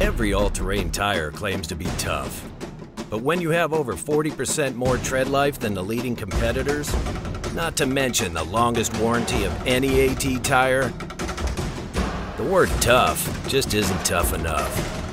Every all-terrain tire claims to be tough. But when you have over 40% more tread life than the leading competitors, not to mention the longest warranty of any AT tire, the word tough just isn't tough enough.